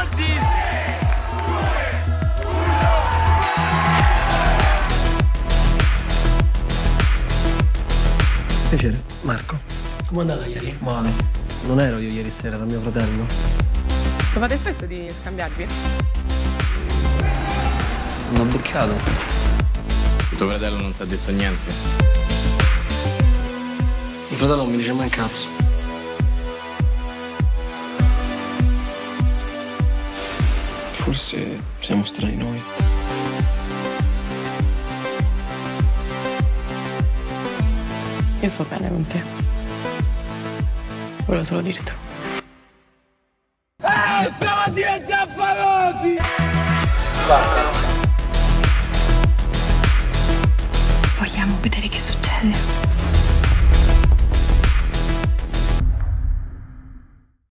pronti? Piacere, Marco. Com'è andata ieri? Male. Non ero io ieri sera, era mio fratello. Lo fate spesso di scambiarvi? Non ho beccato. Tuo fratello non ti ha detto niente. Mio fratello non mi dice mai un cazzo. Forse siamo strani noi. Io sto bene con te. Volevo solo dirtelo. Eh, siamo a affarosi! famosi! Vogliamo vedere che succede.